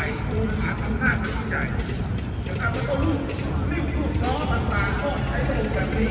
ายผู้ขาดอำนาจเป็นผู้ใหญ่นะครับแล้วก็ลูกลูกน้องต่างๆก็ใช้ระบบแบบนี้